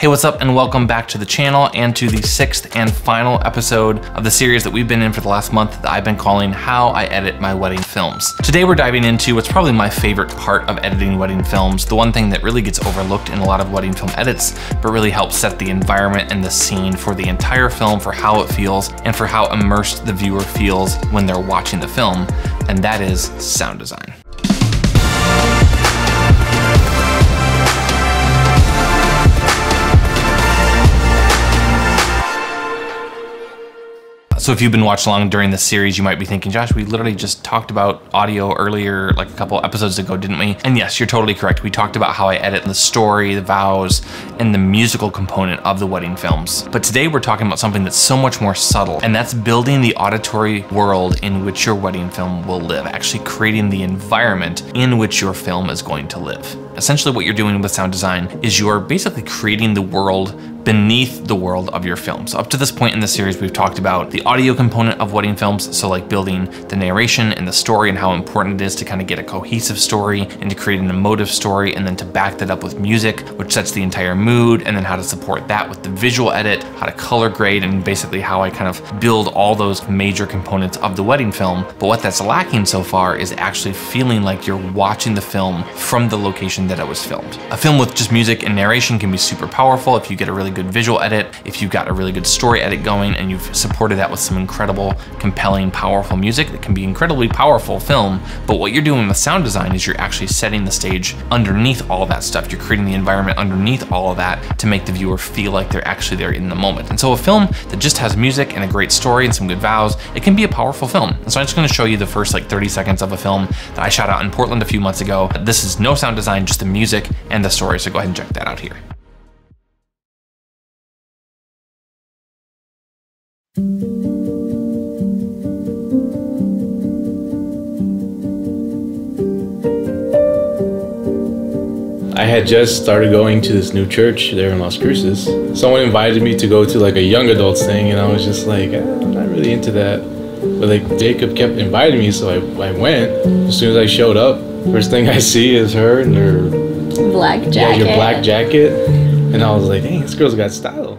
Hey, what's up and welcome back to the channel and to the sixth and final episode of the series that we've been in for the last month that I've been calling How I Edit My Wedding Films. Today we're diving into what's probably my favorite part of editing wedding films, the one thing that really gets overlooked in a lot of wedding film edits, but really helps set the environment and the scene for the entire film, for how it feels, and for how immersed the viewer feels when they're watching the film, and that is sound design. So if you've been watching along during this series, you might be thinking, Josh, we literally just talked about audio earlier, like a couple episodes ago, didn't we? And yes, you're totally correct. We talked about how I edit the story, the vows, and the musical component of the wedding films. But today we're talking about something that's so much more subtle, and that's building the auditory world in which your wedding film will live, actually creating the environment in which your film is going to live. Essentially what you're doing with sound design is you're basically creating the world beneath the world of your film. So up to this point in the series, we've talked about the audio component of wedding films. So like building the narration and the story and how important it is to kind of get a cohesive story and to create an emotive story and then to back that up with music, which sets the entire mood and then how to support that with the visual edit, how to color grade and basically how I kind of build all those major components of the wedding film. But what that's lacking so far is actually feeling like you're watching the film from the location that it was filmed. A film with just music and narration can be super powerful if you get a really really good visual edit, if you've got a really good story edit going and you've supported that with some incredible, compelling, powerful music that can be incredibly powerful film. But what you're doing with sound design is you're actually setting the stage underneath all that stuff. You're creating the environment underneath all of that to make the viewer feel like they're actually there in the moment. And so a film that just has music and a great story and some good vows, it can be a powerful film. And so I'm just gonna show you the first like 30 seconds of a film that I shot out in Portland a few months ago. This is no sound design, just the music and the story. So go ahead and check that out here. I had just started going to this new church there in Las Cruces. Someone invited me to go to like a young adults thing, and I was just like, eh, I'm not really into that. But like Jacob kept inviting me, so I, I went. As soon as I showed up, first thing I see is her in her black jacket. Yeah, your black jacket. And I was like, dang, this girl's got style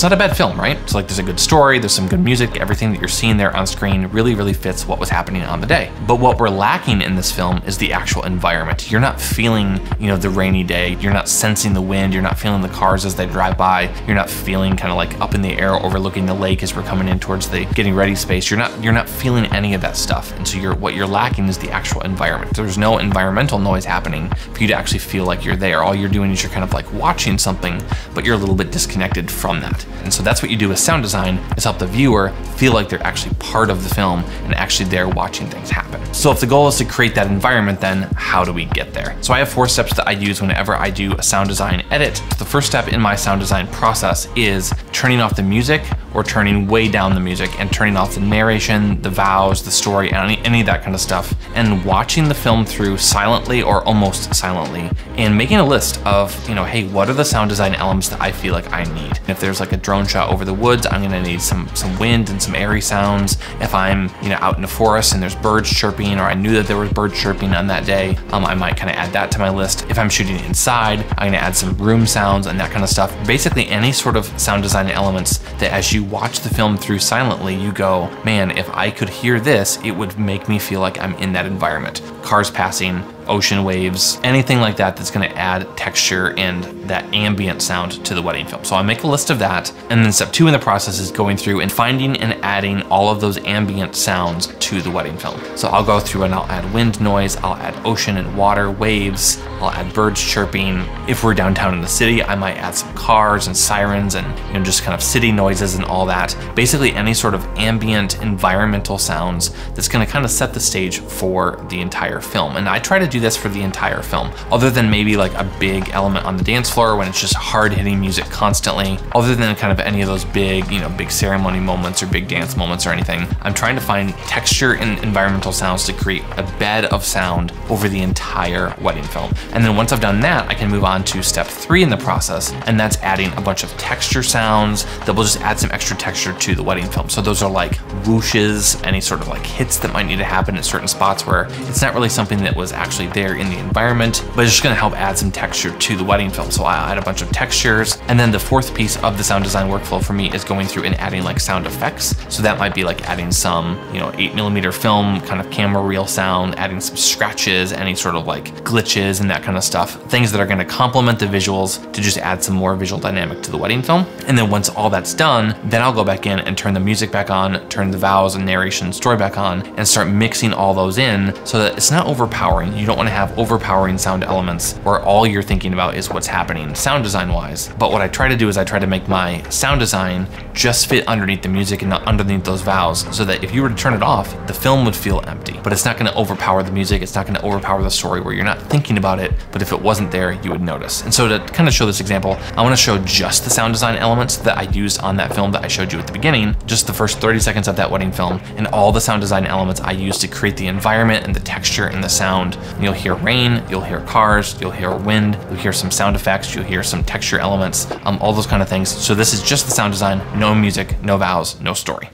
it's not a bad film, right? So like there's a good story, there's some good music, everything that you're seeing there on screen really, really fits what was happening on the day. But what we're lacking in this film is the actual environment. You're not feeling, you know, the rainy day, you're not sensing the wind, you're not feeling the cars as they drive by, you're not feeling kind of like up in the air overlooking the lake as we're coming in towards the getting ready space. You're not you're not feeling any of that stuff. And so you're what you're lacking is the actual environment. There's no environmental noise happening for you to actually feel like you're there. All you're doing is you're kind of like watching something, but you're a little bit disconnected from that. And so that's what you do with sound design is help the viewer feel like they're actually part of the film and actually they're watching things happen. So if the goal is to create that environment, then how do we get there? So I have four steps that I use whenever I do a sound design edit. The first step in my sound design process is turning off the music or turning way down the music and turning off the narration, the vows, the story, any, any of that kind of stuff, and watching the film through silently or almost silently and making a list of, you know, hey, what are the sound design elements that I feel like I need? If there's like a drone shot over the woods, I'm gonna need some, some wind and some airy sounds. If I'm, you know, out in the forest and there's birds chirping or I knew that there was birds chirping on that day, um, I might kind of add that to my list. If I'm shooting inside, I'm gonna add some room sounds and that kind of stuff. Basically any sort of sound design elements that as you watch the film through silently, you go, man, if I could hear this, it would make me feel like I'm in that environment. Cars passing, ocean waves, anything like that that's gonna add texture and that ambient sound to the wedding film. So I make a list of that. And then step two in the process is going through and finding and adding all of those ambient sounds to the wedding film. So I'll go through and I'll add wind noise, I'll add ocean and water, waves, I'll add birds chirping. If we're downtown in the city, I might add some cars and sirens and you know just kind of city noises and all that. Basically any sort of ambient environmental sounds that's gonna kind of set the stage for the entire film. And I try to do this for the entire film, other than maybe like a big element on the dance floor when it's just hard hitting music constantly, other than kind of any of those big, you know, big ceremony moments or big dance moments or anything. I'm trying to find texture and environmental sounds to create a bed of sound over the entire wedding film. And then once I've done that, I can move on to step three in the process, and that's adding a bunch of texture sounds that will just add some extra texture to the wedding film. So those are like whooshes, any sort of like hits that might need to happen at certain spots where it's not really something that was actually actually there in the environment, but it's just gonna help add some texture to the wedding film. So I add a bunch of textures. And then the fourth piece of the sound design workflow for me is going through and adding like sound effects. So that might be like adding some, you know, eight millimeter film kind of camera reel sound, adding some scratches, any sort of like glitches and that kind of stuff. Things that are gonna complement the visuals to just add some more visual dynamic to the wedding film. And then once all that's done, then I'll go back in and turn the music back on, turn the vows and narration story back on, and start mixing all those in so that it's not overpowering. You don't wanna have overpowering sound elements where all you're thinking about is what's happening sound design wise. But what I try to do is I try to make my sound design just fit underneath the music and not underneath those vows so that if you were to turn it off, the film would feel empty. But it's not gonna overpower the music, it's not gonna overpower the story where you're not thinking about it, but if it wasn't there, you would notice. And so to kind of show this example, I wanna show just the sound design elements that I used on that film that I showed you at the beginning, just the first 30 seconds of that wedding film, and all the sound design elements I used to create the environment and the texture and the sound. And you'll hear rain, you'll hear cars, you'll hear wind, you'll hear some sound effects, you'll hear some texture elements, um, all those kind of things. So this is just the sound design, no music, no vows, no story.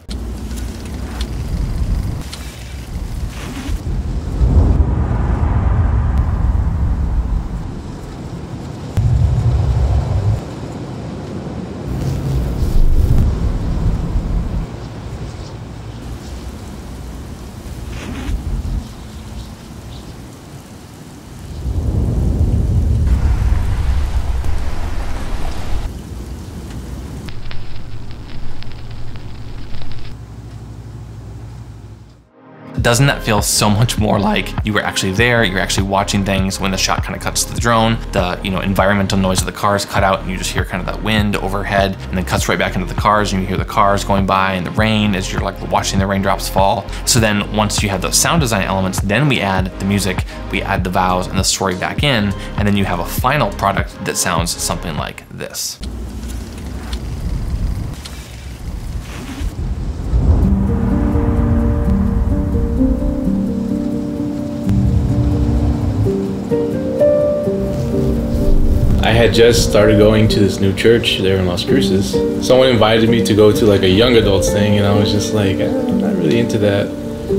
Doesn't that feel so much more like you were actually there, you're actually watching things when the shot kind of cuts to the drone, the you know environmental noise of the cars cut out and you just hear kind of that wind overhead and then cuts right back into the cars and you hear the cars going by and the rain as you're like watching the raindrops fall. So then once you have those sound design elements, then we add the music, we add the vows and the story back in, and then you have a final product that sounds something like this. Had just started going to this new church there in Las Cruces. Someone invited me to go to like a young adults thing, and I was just like, I'm not really into that.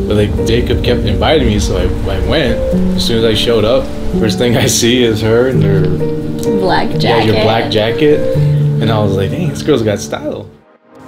But like Jacob kept inviting me, so I, I went. As soon as I showed up, first thing I see is her in her black jacket. Yeah, your black jacket. And I was like, dang, this girl's got style.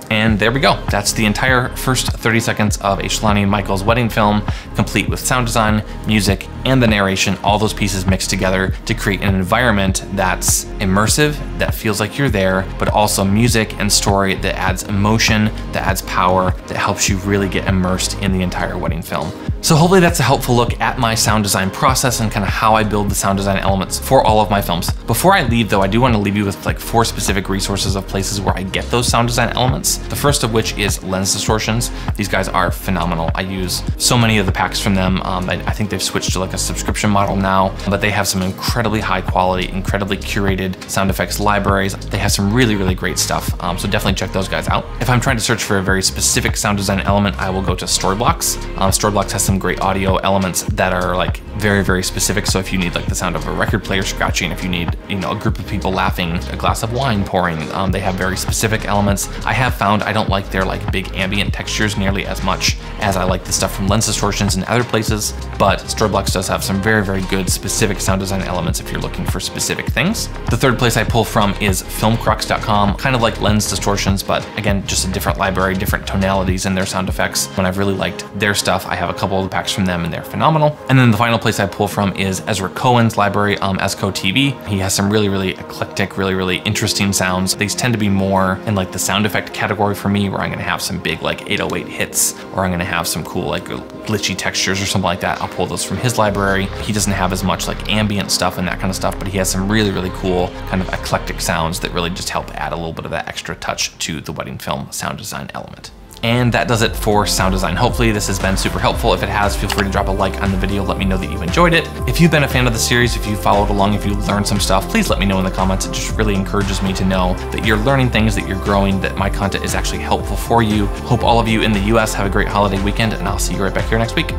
And there we go. That's the entire first 30 seconds of a Shalani and Michael's wedding film, complete with sound design, music, and the narration, all those pieces mixed together to create an environment that's immersive, that feels like you're there, but also music and story that adds emotion, that adds power, that helps you really get immersed in the entire wedding film. So hopefully that's a helpful look at my sound design process and kind of how I build the sound design elements for all of my films. Before I leave though, I do want to leave you with like four specific resources of places where I get those sound design elements. The first of which is Lens Distortions. These guys are phenomenal. I use so many of the packs from them. Um, I, I think they've switched to like a subscription model now, but they have some incredibly high quality, incredibly curated sound effects libraries. They have some really, really great stuff. Um, so definitely check those guys out. If I'm trying to search for a very specific sound design element, I will go to Storyblocks. Um, Storyblocks has some great audio elements that are like very, very specific. So if you need like the sound of a record player scratching, if you need, you know, a group of people laughing, a glass of wine pouring, um, they have very specific elements. I have found I don't like their like big ambient textures nearly as much as I like the stuff from Lens Distortions and other places, but Storyblocks does have some very, very good specific sound design elements if you're looking for specific things. The third place I pull from is filmcrux.com, kind of like Lens Distortions, but again, just a different library, different tonalities in their sound effects. When I've really liked their stuff, I have a couple of the packs from them and they're phenomenal. And then the final place I pull from is Ezra Cohen's library, um, Ezco TV. He has some really, really eclectic, really, really interesting sounds. These tend to be more in like the sound effect category for me, where I'm gonna have some big like 808 hits, or I'm gonna have some cool like glitchy textures or something like that. I'll pull those from his library. He doesn't have as much like ambient stuff and that kind of stuff, but he has some really, really cool kind of eclectic sounds that really just help add a little bit of that extra touch to the wedding film sound design element. And that does it for sound design. Hopefully this has been super helpful. If it has, feel free to drop a like on the video. Let me know that you enjoyed it. If you've been a fan of the series, if you followed along, if you learned some stuff, please let me know in the comments. It just really encourages me to know that you're learning things, that you're growing, that my content is actually helpful for you. Hope all of you in the US have a great holiday weekend, and I'll see you right back here next week.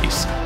Peace.